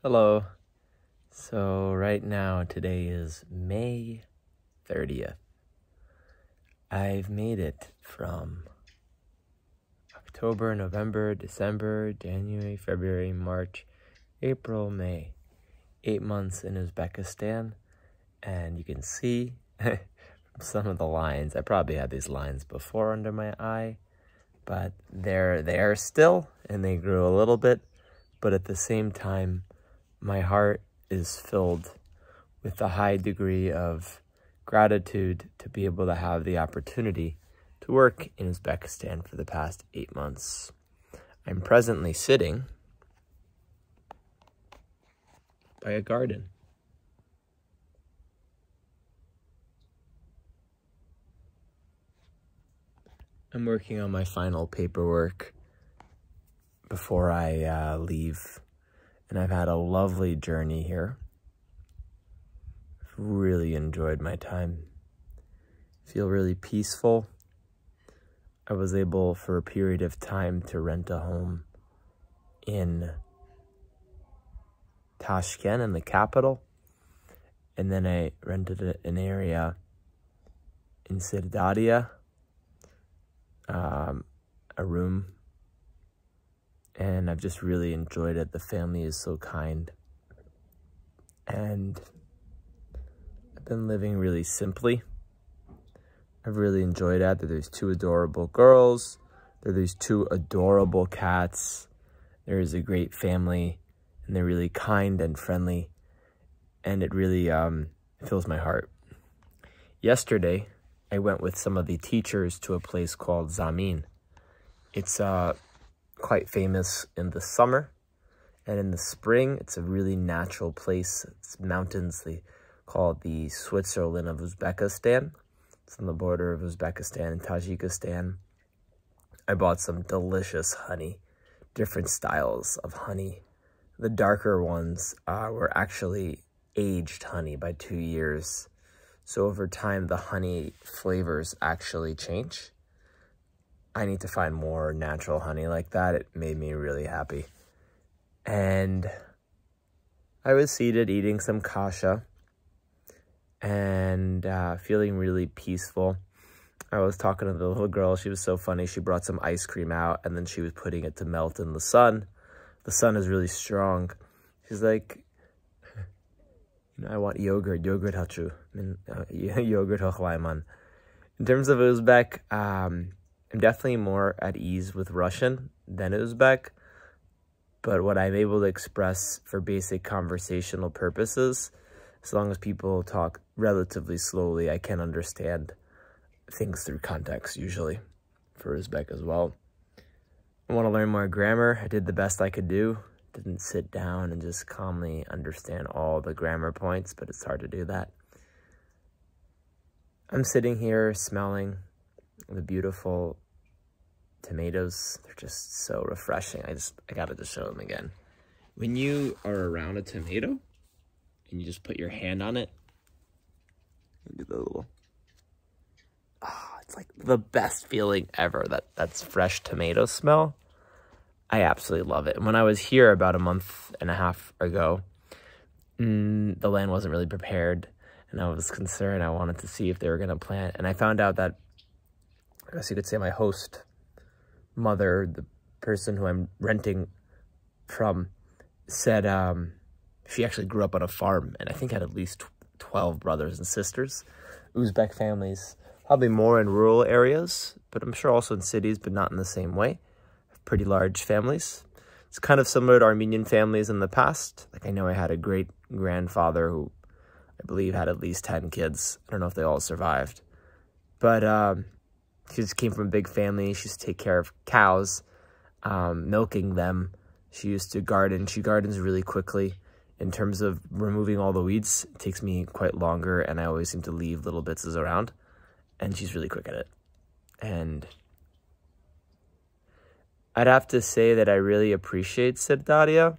Hello. So right now, today is May 30th. I've made it from October, November, December, January, February, March, April, May. Eight months in Uzbekistan. And you can see some of the lines. I probably had these lines before under my eye, but they're there still and they grew a little bit. But at the same time, my heart is filled with a high degree of gratitude to be able to have the opportunity to work in Uzbekistan for the past eight months. I'm presently sitting by a garden. I'm working on my final paperwork before I uh, leave and I've had a lovely journey here. I've really enjoyed my time. Feel really peaceful. I was able for a period of time to rent a home in Tashkent in the capital. And then I rented an area in Sirdarya, um, a room and I've just really enjoyed it. The family is so kind. And I've been living really simply. I've really enjoyed that. There's two adorable girls. There's two adorable cats. There is a great family. And they're really kind and friendly. And it really um, fills my heart. Yesterday, I went with some of the teachers to a place called Zamin. It's uh, quite famous in the summer. And in the spring, it's a really natural place. It's mountains. They call it the Switzerland of Uzbekistan. It's on the border of Uzbekistan and Tajikistan. I bought some delicious honey, different styles of honey. The darker ones uh, were actually aged honey by two years. So over time, the honey flavors actually change. I need to find more natural honey like that. It made me really happy. And I was seated eating some kasha and uh, feeling really peaceful. I was talking to the little girl. She was so funny. She brought some ice cream out and then she was putting it to melt in the sun. The sun is really strong. She's like, I want yogurt, yogurt hachu, uh, yogurt hochlaiman. In terms of Uzbek, um, I'm definitely more at ease with Russian than Uzbek, but what I'm able to express for basic conversational purposes, as long as people talk relatively slowly, I can understand things through context usually for Uzbek as well. I want to learn more grammar. I did the best I could do. Didn't sit down and just calmly understand all the grammar points, but it's hard to do that. I'm sitting here smelling the beautiful tomatoes. They're just so refreshing. I just, I gotta just show them again. When you are around a tomato and you just put your hand on it, look at the little, oh, it's like the best feeling ever, that that's fresh tomato smell. I absolutely love it. And when I was here about a month and a half ago, mm, the land wasn't really prepared and I was concerned. I wanted to see if they were going to plant. And I found out that I guess you could say my host mother, the person who I'm renting from, said um, she actually grew up on a farm and I think had at least 12 brothers and sisters. Uzbek families, probably more in rural areas, but I'm sure also in cities, but not in the same way. Pretty large families. It's kind of similar to Armenian families in the past. Like I know I had a great grandfather who I believe had at least 10 kids. I don't know if they all survived. But um, she just came from a big family. She used to take care of cows, um, milking them. She used to garden. She gardens really quickly. In terms of removing all the weeds, it takes me quite longer, and I always seem to leave little bits around. And she's really quick at it. And I'd have to say that I really appreciate Sirdarya.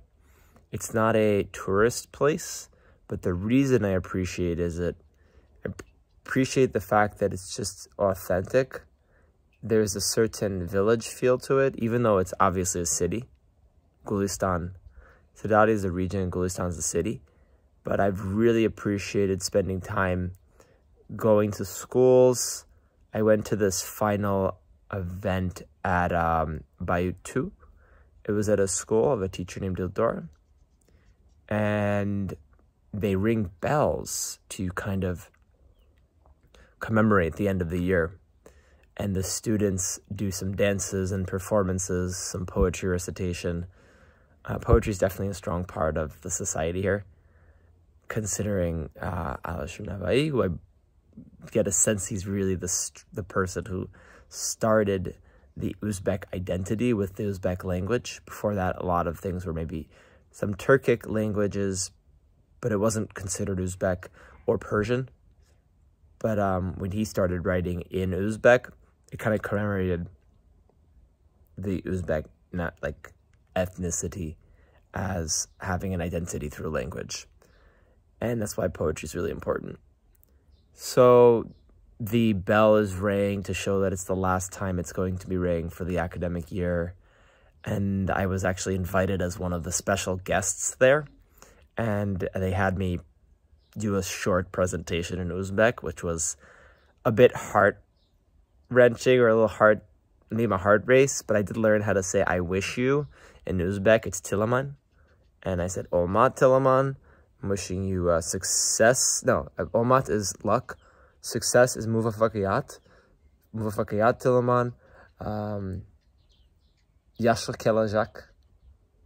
It's not a tourist place, but the reason I appreciate is that I appreciate the fact that it's just authentic there's a certain village feel to it, even though it's obviously a city. Gulistan Sirdarya is a region Gulistan is a city. But I've really appreciated spending time going to schools. I went to this final event at um, Bayut 2. It was at a school of a teacher named Ildor. And they ring bells to kind of commemorate the end of the year. And the students do some dances and performances, some poetry recitation. Uh, poetry is definitely a strong part of the society here, considering uh, Alisher Navai, who I get a sense he's really the, the person who started the Uzbek identity with the Uzbek language. Before that, a lot of things were maybe some Turkic languages, but it wasn't considered Uzbek or Persian. But um, when he started writing in Uzbek, it kind of commemorated the Uzbek, not like ethnicity, as having an identity through language. And that's why poetry is really important. So the bell is ringing to show that it's the last time it's going to be ringing for the academic year. And I was actually invited as one of the special guests there. And they had me do a short presentation in Uzbek, which was a bit heart wrenching or a little hard, made my heart race. But I did learn how to say I wish you in Uzbek. It's Tilaman. And I said, Olmat Tilaman. I'm wishing you uh, success. No, Omat is luck. Success is Muvafakiyat. Muvafakiyat Tilaman. Um, Yashla Kelajak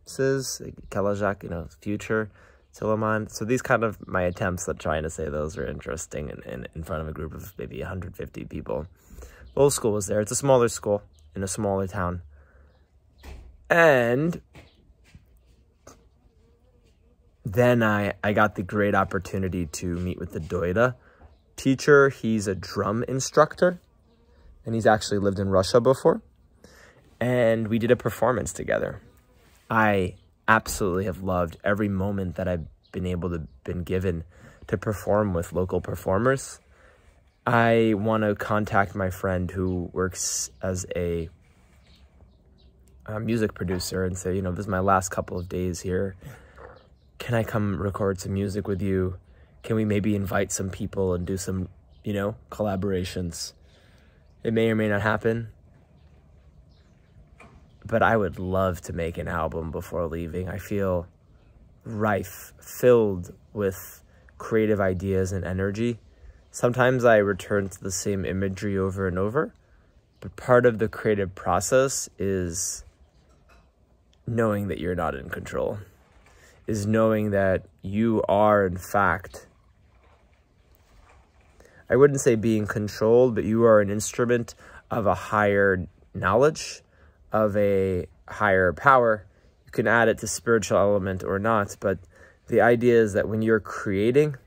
says, Kelajak, you know, future Tilaman. So these kind of my attempts at trying to say those are interesting in, in, in front of a group of maybe 150 people. Old school was there. It's a smaller school in a smaller town. And then I, I got the great opportunity to meet with the Doira teacher. He's a drum instructor, and he's actually lived in Russia before. And we did a performance together. I absolutely have loved every moment that I've been able to been given to perform with local performers. I want to contact my friend who works as a, a music producer and say, you know, this is my last couple of days here can I come record some music with you? Can we maybe invite some people and do some, you know, collaborations? It may or may not happen. But I would love to make an album before leaving. I feel rife, filled with creative ideas and energy. Sometimes I return to the same imagery over and over, but part of the creative process is knowing that you're not in control is knowing that you are, in fact, I wouldn't say being controlled, but you are an instrument of a higher knowledge, of a higher power. You can add it to spiritual element or not, but the idea is that when you're creating,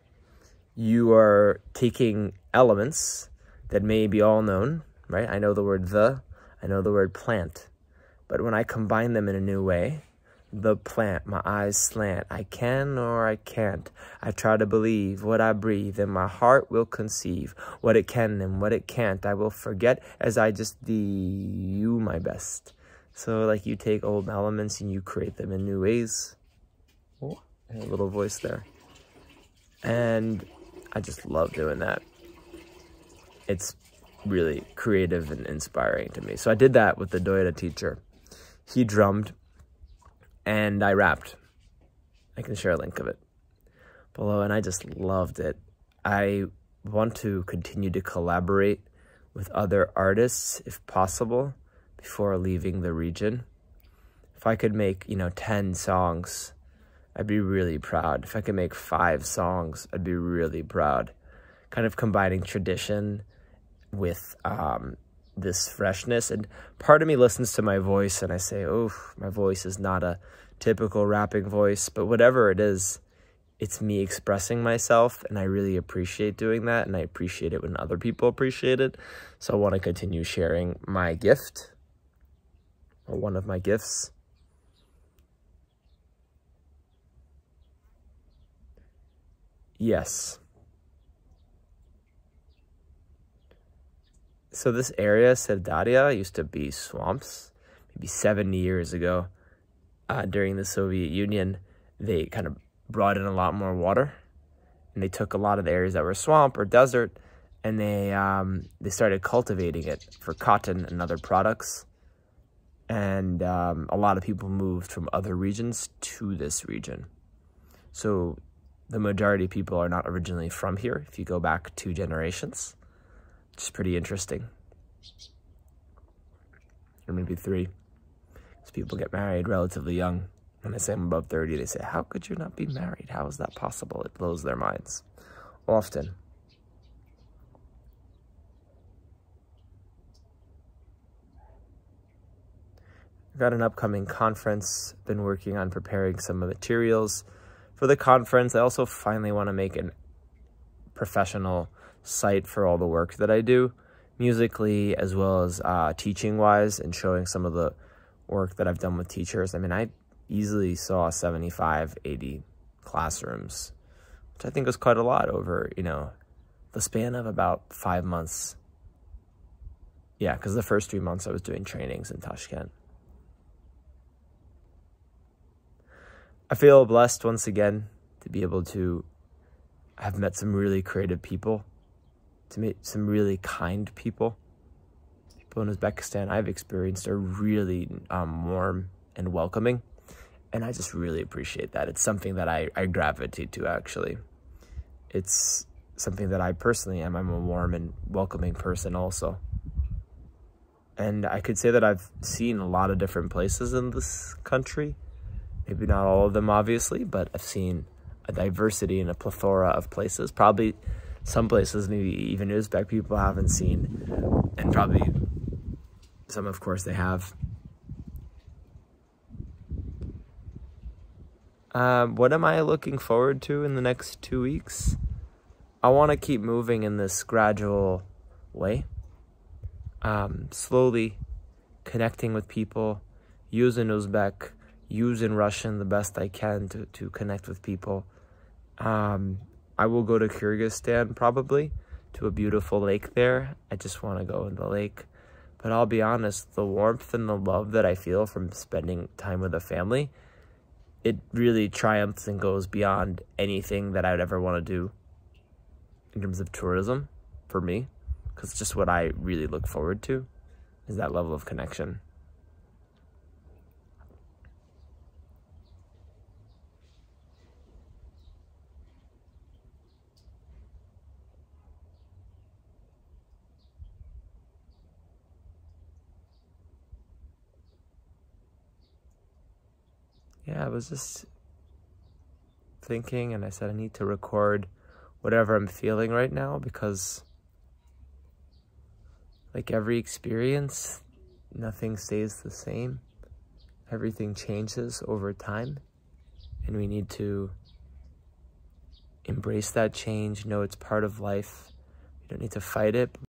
you are taking elements that may be all known, right? I know the word the, I know the word plant, but when I combine them in a new way, the plant, my eyes slant. I can or I can't. I try to believe what I breathe, and my heart will conceive what it can and what it can't. I will forget as I just do you my best. So, like, you take old elements and you create them in new ways. Oh, a little voice there. And I just love doing that. It's really creative and inspiring to me. So I did that with the Doira teacher. He drummed and I rapped. I can share a link of it below, and I just loved it. I want to continue to collaborate with other artists if possible before leaving the region. If I could make, you know, 10 songs, I'd be really proud. If I could make five songs, I'd be really proud. Kind of combining tradition with um, this freshness. And part of me listens to my voice and I say, oh, my voice is not a typical rapping voice, but whatever it is, it's me expressing myself and I really appreciate doing that and I appreciate it when other people appreciate it. So I want to continue sharing my gift or one of my gifts. Yes. So this area, Sirdarya, used to be swamps maybe 70 years ago uh, during the Soviet Union. they kind of brought in a lot more water and they took a lot of the areas that were swamp or desert and they um, they started cultivating it for cotton and other products and um, a lot of people moved from other regions to this region so the majority of people are not originally from here if you go back two generations which is pretty interesting or maybe three because people get married relatively young when I say I'm above 30, they say, how could you not be married? How is that possible? It blows their minds. Often. I've got an upcoming conference, been working on preparing some materials for the conference. I also finally want to make a professional site for all the work that I do, musically as well as uh, teaching-wise, and showing some of the work that I've done with teachers. I mean, I easily saw 75, 80 classrooms, which I think was quite a lot over, you know, the span of about five months. Yeah, because the first three months I was doing trainings in Tashkent. I feel blessed once again to be able to have met some really creative people, to meet some really kind people. People in Uzbekistan I've experienced are really um, warm and welcoming and I just really appreciate that. It's something that I, I gravitate to, actually. It's something that I personally am. I'm a warm and welcoming person also. And I could say that I've seen a lot of different places in this country. Maybe not all of them, obviously, but I've seen a diversity and a plethora of places. Probably some places, maybe even Uzbek people haven't seen. And probably some, of course, they have. Um, what am I looking forward to in the next two weeks? I want to keep moving in this gradual way. Um, slowly connecting with people, using Uzbek, using Russian the best I can to, to connect with people. Um, I will go to Kyrgyzstan probably to a beautiful lake there. I just want to go in the lake. But I'll be honest, the warmth and the love that I feel from spending time with a family it really triumphs and goes beyond anything that I would ever want to do in terms of tourism for me because it's just what I really look forward to is that level of connection. Yeah, I was just thinking and I said I need to record whatever I'm feeling right now because like every experience, nothing stays the same. Everything changes over time and we need to embrace that change, know it's part of life. We don't need to fight it.